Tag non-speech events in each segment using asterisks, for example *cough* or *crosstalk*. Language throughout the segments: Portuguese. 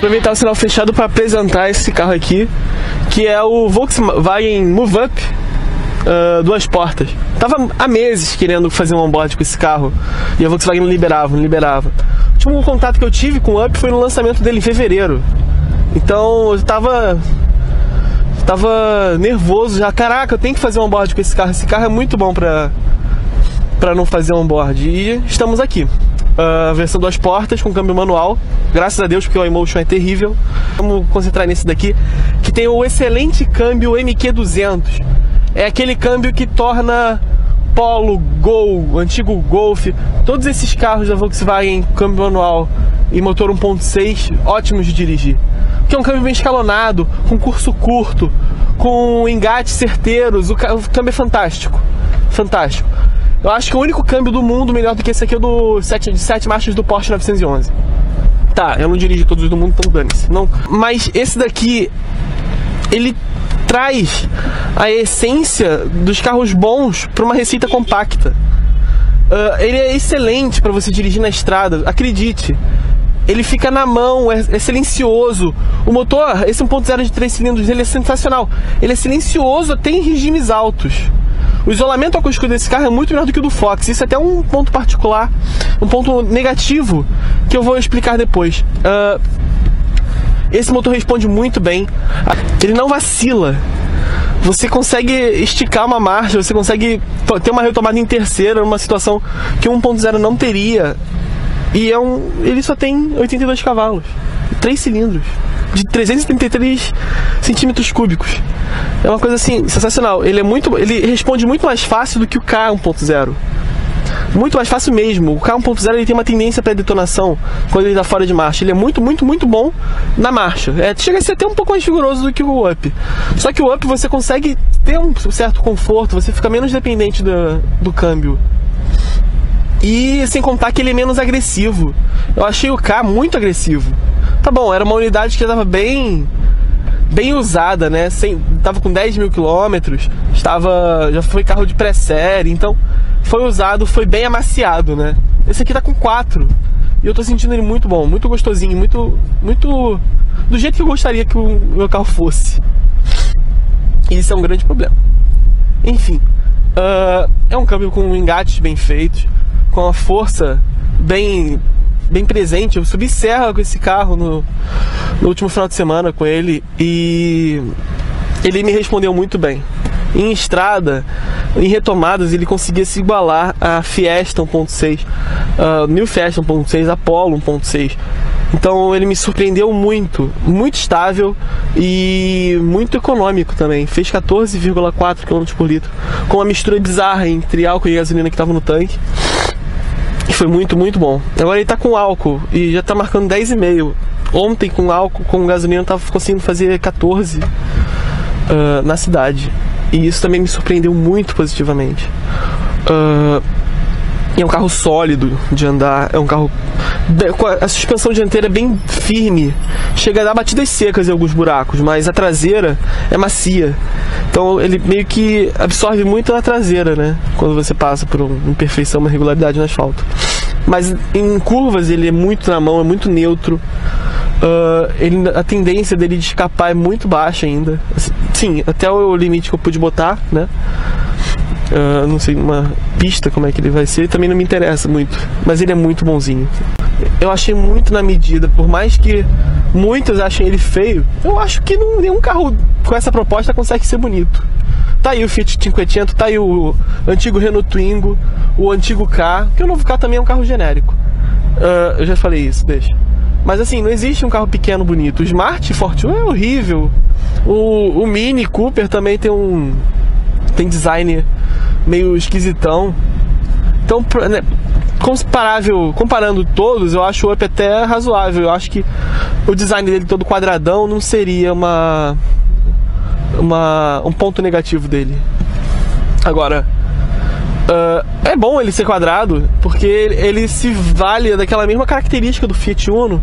aproveitar o sinal fechado para apresentar esse carro aqui, que é o Volkswagen Move Up uh, duas portas. Tava há meses querendo fazer um onboard com esse carro e a Volkswagen não liberava, não liberava. O último contato que eu tive com o Up foi no lançamento dele em fevereiro. Então eu tava tava nervoso já. Caraca, eu tenho que fazer um onboard com esse carro. Esse carro é muito bom para para não fazer onboard. E estamos aqui. Uh, versão duas portas com câmbio manual. Graças a Deus, porque o iMotion é terrível. Vamos concentrar nesse daqui, que tem o excelente câmbio MQ200. É aquele câmbio que torna Polo, Gol, antigo Golf, todos esses carros da Volkswagen, câmbio manual e motor 1.6, ótimos de dirigir. Que é um câmbio bem escalonado, com curso curto, com engates certeiros, o câmbio é fantástico. Fantástico. Eu acho que o único câmbio do mundo melhor do que esse aqui é do 7, de 7 marchas do Porsche 911. Tá, eu não dirijo todos do mundo, então dane-se. Não. Mas esse daqui, ele traz a essência dos carros bons para uma receita compacta. Uh, ele é excelente para você dirigir na estrada, acredite. Ele fica na mão, é, é silencioso. O motor, esse 1.0 de 3 cilindros, ele é sensacional. Ele é silencioso até em regimes altos. O isolamento acústico desse carro é muito melhor do que o do Fox. Isso é até um ponto particular, um ponto negativo que eu vou explicar depois. Uh, esse motor responde muito bem, ele não vacila. Você consegue esticar uma marcha, você consegue ter uma retomada em terceira numa situação que o 1.0 não teria. E é um, ele só tem 82 cavalos, 3 cilindros, de 333 centímetros cúbicos. É uma coisa assim sensacional. Ele é muito, ele responde muito mais fácil do que o K 1.0 muito mais fácil mesmo. O K1.0 ele tem uma tendência para detonação quando ele está fora de marcha. Ele é muito, muito, muito bom na marcha. É, chega a ser até um pouco mais vigoroso do que o Up. Só que o Up você consegue ter um certo conforto, você fica menos dependente do, do câmbio. E sem contar que ele é menos agressivo. Eu achei o K muito agressivo. Tá bom, era uma unidade que estava bem bem usada, né? Sem, tava com 10 mil quilômetros, estava já foi carro de pré-série, então foi usado, foi bem amaciado, né? Esse aqui tá com 4 e eu tô sentindo ele muito bom, muito gostosinho, muito, muito do jeito que eu gostaria que o meu carro fosse. E isso é um grande problema. Enfim, uh, é um câmbio com engates bem feitos, com a força bem bem presente. Eu subi serra com esse carro no, no último final de semana com ele e ele me respondeu muito bem. Em estrada, em retomadas, ele conseguia se igualar a Fiesta 1.6, uh, New Fiesta 1.6, Apollo 1.6. Então ele me surpreendeu muito, muito estável e muito econômico também. Fez 14,4 km por litro, com uma mistura bizarra entre álcool e gasolina que estava no tanque. Foi muito, muito bom. Agora ele tá com álcool e já tá marcando 10,5. Ontem com álcool, com gasolina, tava conseguindo fazer 14 uh, ah, na cidade. E isso também me surpreendeu muito positivamente. Uh, é um carro sólido de andar, é um carro. A suspensão dianteira é bem firme, chega a dar batidas secas em alguns buracos, mas a traseira é macia. Então ele meio que absorve muito a traseira, né? Quando você passa por uma imperfeição, uma irregularidade no asfalto. Mas em curvas ele é muito na mão, é muito neutro. Uh, ele, a tendência dele de escapar é muito baixa ainda. Sim, até o limite que eu pude botar, né? Uh, não sei, uma pista como é que ele vai ser, também não me interessa muito. Mas ele é muito bonzinho. Eu achei muito na medida, por mais que muitos achem ele feio, eu acho que não, nenhum carro com essa proposta consegue ser bonito. Tá aí o Fiat 500, tá aí o antigo Renault Twingo, o antigo K, que o novo K também é um carro genérico. Uh, eu já falei isso, deixa. Mas assim, não existe um carro pequeno bonito. O Smart Fortune é horrível. O, o Mini Cooper também tem um. Tem design meio esquisitão. Então, né, comparável, comparando todos, eu acho o Up até razoável. Eu acho que o design dele todo quadradão não seria uma, uma um ponto negativo dele. Agora, Uh, é bom ele ser quadrado, porque ele se vale daquela mesma característica do Fiat Uno,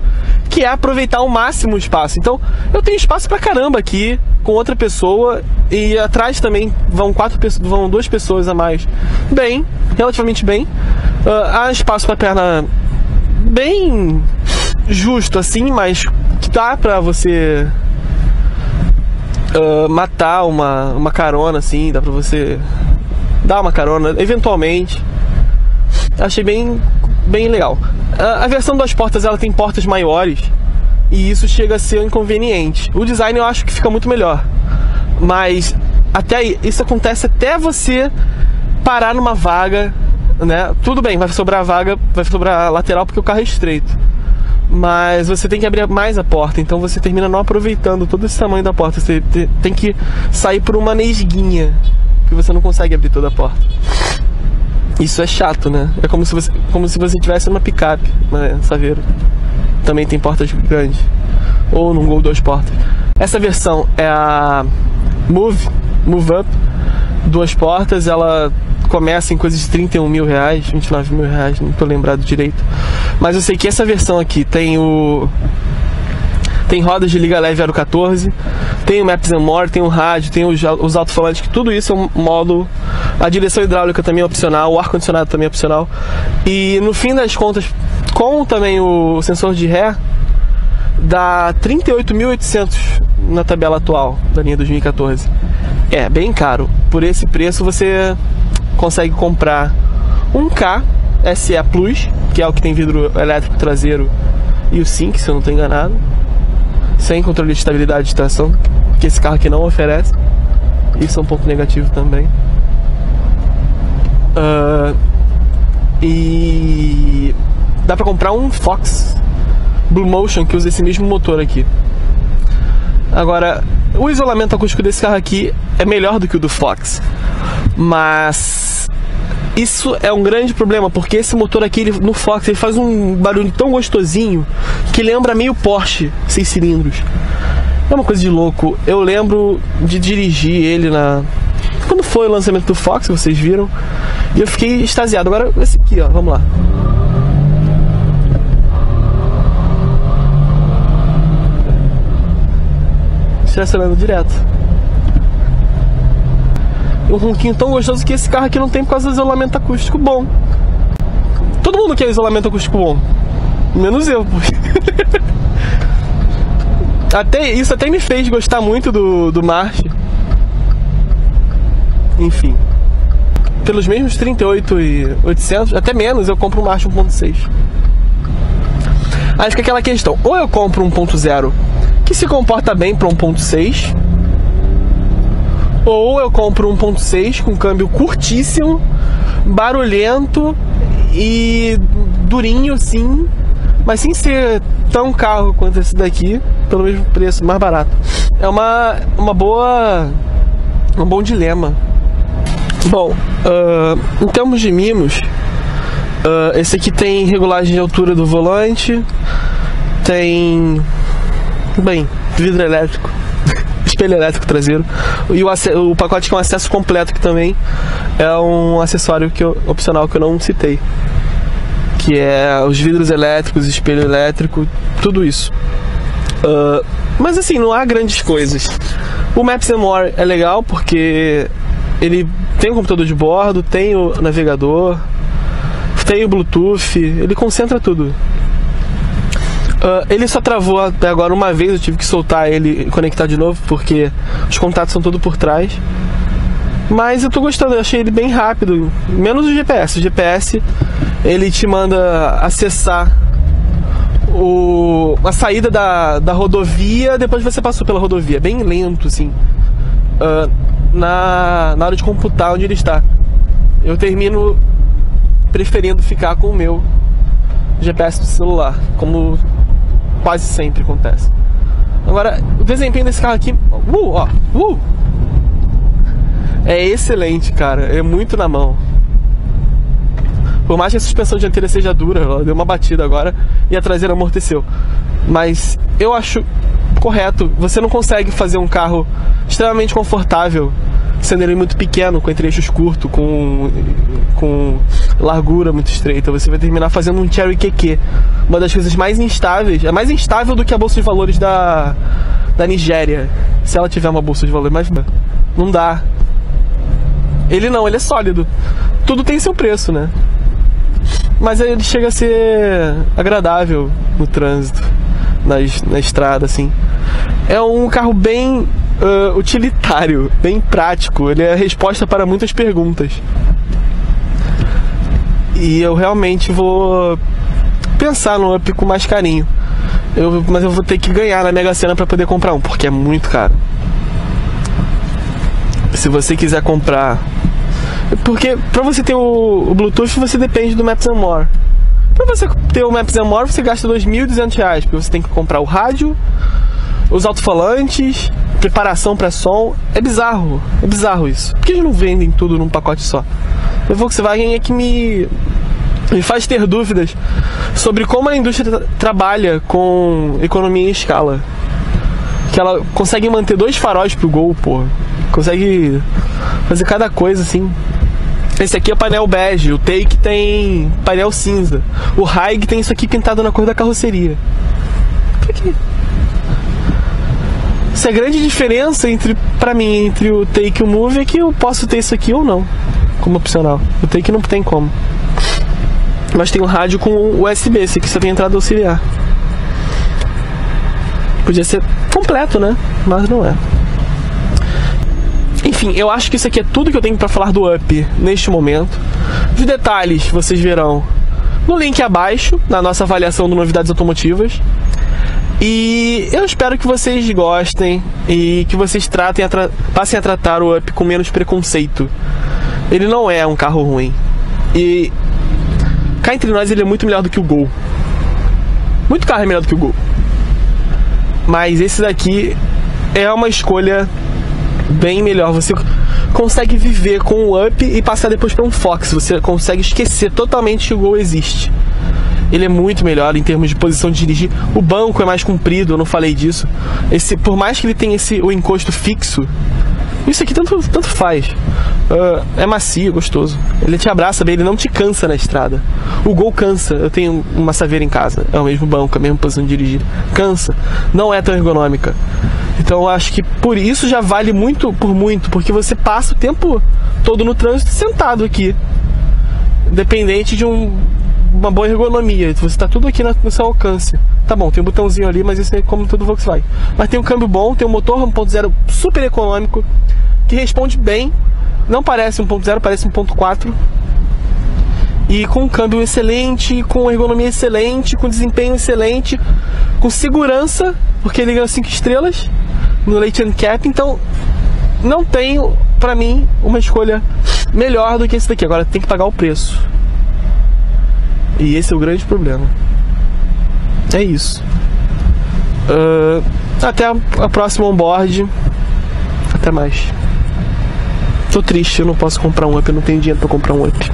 que é aproveitar ao máximo o espaço. Então, eu tenho espaço pra caramba aqui com outra pessoa e atrás também vão quatro vão duas pessoas a mais. Bem, relativamente bem. Uh, há espaço para perna bem justo assim, mas que dá pra você uh, matar uma, uma carona, assim, dá pra você dar uma carona, eventualmente. Achei bem, bem legal. Uh, a versão das portas, ela tem portas maiores, e isso chega a ser um inconveniente. O design eu acho que fica muito melhor, mas até isso acontece até você parar numa vaga, né? Tudo bem, vai sobrar vaga, vai sobrar lateral porque o carro é estreito mas você tem que abrir mais a porta, então você termina não aproveitando todo esse tamanho da porta. Você tem que sair por uma nesguinha, que você não consegue abrir toda a porta. Isso é chato, né? É como se você, como se você tivesse uma picape, uma Saveiro. Também tem portas grandes. Ou num Gol duas portas. Essa versão é a Move, Move Up, duas portas. Ela começa em coisas de 31 mil reais, 29 mil reais, não tô lembrado direito. Mas eu sei que essa versão aqui tem o. Tem rodas de liga leve Aro 14, tem o Maps and More, tem o rádio, tem os, os alto-falantes, que tudo isso é um módulo. A direção hidráulica também é opcional, o ar-condicionado também é opcional. E no fim das contas, com também o sensor de ré, dá 38.800 na tabela atual da linha 2014. É bem caro. Por esse preço você consegue comprar um K SE Plus, que é o que tem vidro elétrico traseiro e o Sync, se eu não estou enganado, sem controle de estabilidade de tração, que esse carro aqui não oferece. Isso é um ponto negativo também. Uh, e dá para comprar um Fox Blue Motion que usa esse mesmo motor aqui. Agora, o isolamento acústico desse carro aqui é melhor do que o do Fox, mas isso é um grande problema, porque esse motor aqui ele, no Fox ele faz um barulho tão gostosinho que lembra meio Porsche, seis cilindros. É uma coisa de louco. Eu lembro de dirigir ele na. Quando foi o lançamento do Fox, vocês viram, e eu fiquei extasiado. Agora, esse aqui, ó, vamos lá. Estacionando direto um ronquinho tão gostoso que esse carro aqui não tem por causa do isolamento acústico bom. Todo mundo quer isolamento acústico bom. Menos eu, *laughs* até Isso até me fez gostar muito do, do March. Enfim. Pelos mesmos 38 e 800, até menos, eu compro um March 1.6. Aí fica aquela questão, ou eu compro um 1.0 que se comporta bem para 1.6 ou eu compro 1.6 com câmbio curtíssimo, barulhento e durinho sim, mas sem ser tão carro quanto esse daqui, pelo mesmo preço, mais barato. É uma, uma boa. um bom dilema. Bom, uh, em termos de mimos, uh, esse aqui tem regulagem de altura do volante, tem. Bem, vidro elétrico *laughs* espelho elétrico traseiro. E o, o pacote com acesso completo, que também é um acessório que eu, opcional que eu não citei. Que é os vidros elétricos, espelho elétrico, tudo isso. Uh, mas assim, não há grandes coisas. O Maps More é legal porque ele tem o computador de bordo, tem o navegador, tem o Bluetooth, ele concentra tudo. Uh, ele só travou até agora uma vez, eu tive que soltar ele e conectar de novo, porque os contatos são tudo por trás. Mas eu tô gostando, eu achei ele bem rápido, menos o GPS. O GPS ele te manda acessar o, a saída da, da rodovia depois que você passou pela rodovia, bem lento assim, uh, na, na hora de computar onde ele está. Eu termino preferindo ficar com o meu GPS do celular, como quase sempre acontece. Agora, o desempenho desse carro aqui, uh, ó, uh, é excelente, cara. É muito na mão. Por mais que a suspensão dianteira seja dura, ela deu uma batida agora e a traseira amorteceu. Mas eu acho correto. Você não consegue fazer um carro extremamente confortável sendo ele muito pequeno, com entre-eixos curtos, com, com largura muito estreita. Você vai terminar fazendo um Cherry QQ. Uma das coisas mais instáveis, é mais instável do que a bolsa de valores da, da Nigéria. Se ela tiver uma bolsa de valores, mas não dá. Ele não, ele é sólido. Tudo tem seu preço, né? Mas ele chega a ser agradável no trânsito. nas, na estrada, assim. É um carro bem uh, utilitário, bem prático. Ele é a resposta para muitas perguntas. E eu realmente vou pensar no Up com mais carinho. Eu, mas eu vou ter que ganhar na Mega Sena para poder comprar um, porque é muito caro. Se você quiser comprar. Porque para você ter o, o, Bluetooth você depende do Maps More. Para você ter o Maps More você gasta R$ 2.200, porque você tem que comprar o rádio, os alto-falantes, preparação para som. É bizarro, é bizarro isso. Por que eles não vendem tudo num pacote só? A Volkswagen é que me, me faz ter dúvidas sobre como a indústria tra trabalha com economia em escala. Que ela consegue manter dois faróis pro Gol, pô. Consegue fazer cada coisa assim. Esse aqui é painel bege, o Take tem painel cinza. O Haig tem isso aqui pintado na cor da carroceria. Se a grande diferença entre, para mim, entre o Take e o Move é que eu posso ter isso aqui ou não, como opcional. O Take não tem como. Mas tem um rádio com USB, esse aqui só tem entrada auxiliar. Podia ser completo, né? Mas não é. Enfim, eu acho que isso aqui é tudo que eu tenho para falar do Up neste momento. Os detalhes vocês verão no link abaixo, na nossa avaliação do Novidades Automotivas. E eu espero que vocês gostem e que vocês tratem a tra passem a tratar o Up com menos preconceito. Ele não é um carro ruim. E cá entre nós ele é muito melhor do que o Gol. Muito carro é melhor do que o Gol. Mas esse daqui é uma escolha bem melhor. Você consegue viver com o Up e passar depois para um Fox. Você consegue esquecer totalmente que o Gol existe ele é muito melhor em termos de posição de dirigir. O banco é mais comprido, eu não falei disso. Esse, por mais que ele tenha esse, o encosto fixo, isso aqui tanto, tanto faz. Uh, é macio, gostoso. Ele te abraça bem, ele não te cansa na estrada. O Gol cansa. Eu tenho uma Saveira em casa, é o mesmo banco, a mesma posição de dirigir. Cansa. Não é tão ergonômica. Então eu acho que por isso já vale muito por muito, porque você passa o tempo todo no trânsito sentado aqui. Dependente de um uma boa ergonomia. Você está tudo aqui no seu alcance. Tá bom, tem um botãozinho ali, mas isso é como todo Volkswagen. Mas tem um câmbio bom, tem um motor 1.0 super econômico, que responde bem. Não parece 1.0, parece 1.4. E com um câmbio excelente, com ergonomia excelente, com desempenho excelente, com segurança, porque ele ganhou 5 estrelas no Late Cap, então não tenho, para mim, uma escolha melhor do que esse daqui. Agora tem que pagar o preço. E esse é o grande problema. É isso. Uh, até a, a próxima onboard. Até mais. Tô triste, eu não posso comprar um up, eu não tenho dinheiro para comprar um up.